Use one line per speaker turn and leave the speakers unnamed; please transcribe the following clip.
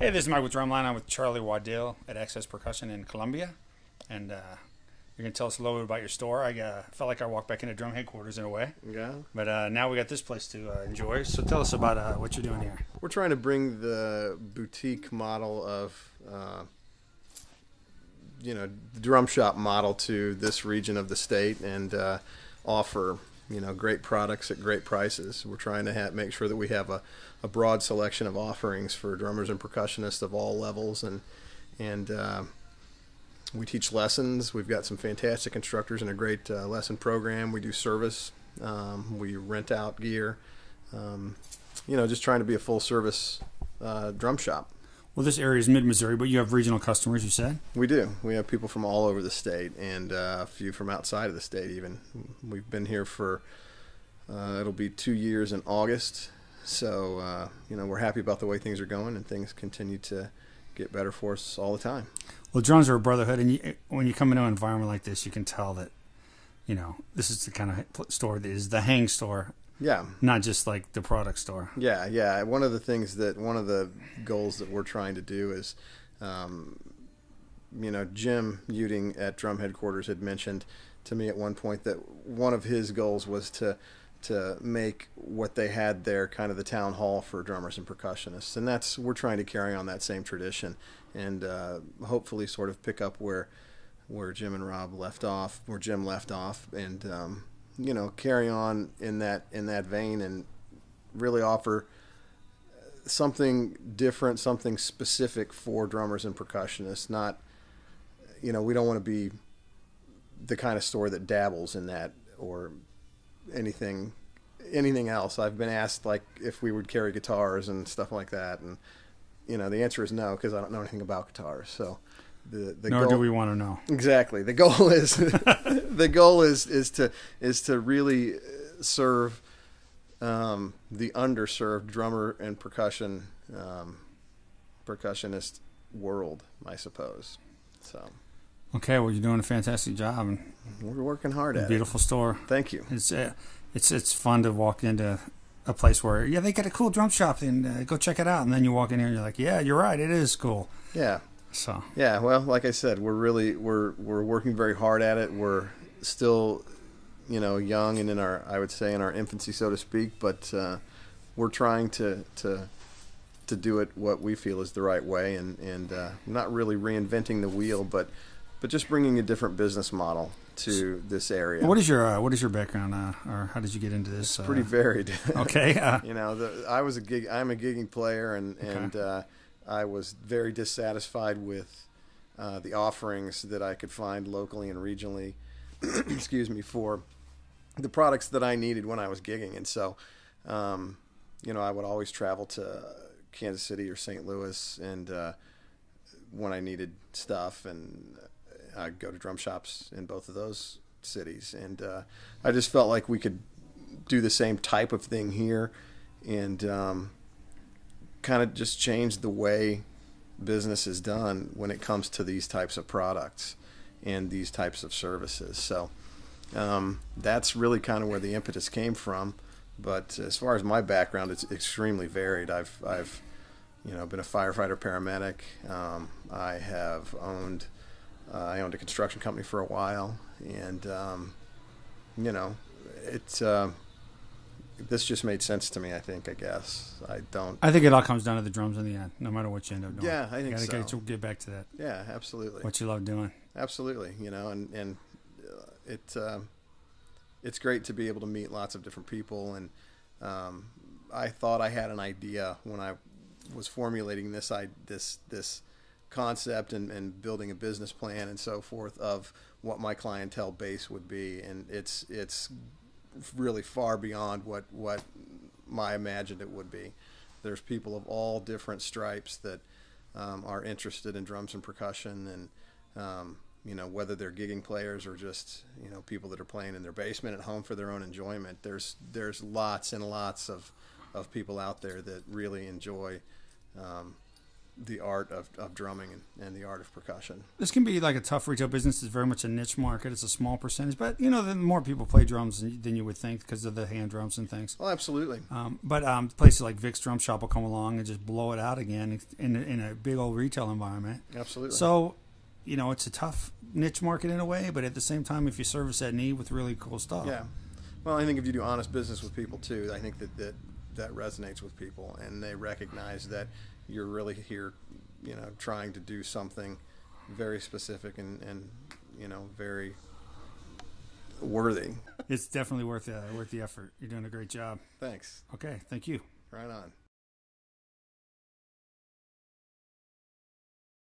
Hey, this is Mike with Drumline. I'm with Charlie Waddill at Access Percussion in Columbia, and uh, you're gonna tell us a little bit about your store. I uh, felt like I walked back into drum headquarters in a way,
Yeah.
but uh, now we got this place to uh, enjoy. So tell us about uh, what you're doing here.
We're trying to bring the boutique model of, uh, you know, the drum shop model to this region of the state and uh, offer, you know, great products at great prices. We're trying to make sure that we have a, a broad selection of offerings for drummers and percussionists of all levels and and uh, we teach lessons. We've got some fantastic instructors and a great uh, lesson program. We do service. Um, we rent out gear. Um, you know, just trying to be a full service uh, drum shop.
Well, this area is mid-Missouri, but you have regional customers. You said.
We do. We have people from all over the state and uh, a few from outside of the state. Even we've been here for uh, it'll be two years in August. So uh, you know we're happy about the way things are going and things continue to get better for us all the time.
Well, drums are a brotherhood, and you, when you come into an environment like this, you can tell that, you know, this is the kind of store that is the hang store,
Yeah,
not just like the product store.
Yeah, yeah. One of the things that one of the goals that we're trying to do is, um, you know, Jim Uding at Drum Headquarters had mentioned to me at one point that one of his goals was to to make what they had there kind of the town hall for drummers and percussionists, and that's we're trying to carry on that same tradition and uh, hopefully sort of pick up where where Jim and Rob left off, where Jim left off, and um, you know carry on in that in that vein and really offer something different, something specific for drummers and percussionists. Not, you know, we don't want to be the kind of store that dabbles in that or anything anything else. I've been asked like if we would carry guitars and stuff like that, and you know the answer is no because I don't know anything about guitars. So the the
Nor
goal,
do we want to know.
Exactly. The goal is the goal is is to is to really serve um, the underserved drummer and percussion um, percussionist world, I suppose. So
Okay, well, you're doing a fantastic job, and
we're working hard at
beautiful store.
Thank you.
It's uh, it's it's fun to walk into a place where yeah they got a cool drum shop and uh, go check it out, and then you walk in here and you're like yeah you're right it is cool.
Yeah.
So
Yeah, well, like I said, we're really we're we're working very hard at it. We're still, you know, young and in our I would say in our infancy, so to speak. But uh, we're trying to to to do it what we feel is the right way, and and uh, not really reinventing the wheel, but but just bringing a different business model to this area.
what is your uh, what is your background uh, or how did you get into this?
Pretty
uh,
varied.
okay. Uh,
you know, the, I was a gig. I'm a gigging player, and
Okay.
and uh, I was very dissatisfied with uh, the offerings that I could find locally and regionally. excuse me for the products that I needed when I was gigging, and so, um, you know, I would always travel to Kansas City or St. Louis, and uh, when I needed stuff, and I'd go to drum shops in both of those cities, and uh, I just felt like we could do the same type of thing here and um, kind of just change the way business is done when it comes to these types of products and these types of services. So um, that's really kind of where the impetus came from. But as far as my background, it's extremely varied. I've, I've you know, been a firefighter paramedic. Um, I have owned, uh, I owned a construction company for a while, and um, you know, it's uh, this just made sense to me. I think. I guess I don't.
I think it all comes down to the drums in the end, no matter what you end up doing.
Yeah, I think
you gotta
so.
get, get back to that.
Yeah, absolutely,
What you love doing.
absolutely. You know, and and uh, it um it's great to be able to meet lots of different people. And um, I thought I had an idea when I was formulating this I this this concept and, and building a business plan and so forth of what my clientele base would be and it's it's really far beyond what what my imagined it would be. There's people of all different stripes that um, are interested in drums and percussion, and um, you know whether they're gigging players or just you know people that are playing in their basement at home for their own enjoyment. There's there's lots and lots of of people out there that really enjoy um, the art of, of drumming and, and the art of percussion.
This can be like a tough retail business. It's very much a niche market. It's a small percentage, but you know, the more people play drums than than you would think because of the hand drums and things.
Oh, absolutely.
Um, but um, places like Vic's Drum Shop will come along and just blow it out again in, in a big old retail environment.
Absolutely.
So, you know, it's a tough niche market in a way, but at the same time, if you service that need with really cool stuff,
Yeah. Well, I think if you do honest business with people too, I think that that, that resonates with people and they recognize that you're really here, you know, trying to do something very specific and, and you know, very worthy.
it's definitely worth uh, worth the effort. You're doing a great job.
Thanks.
Okay, thank you.
Right on.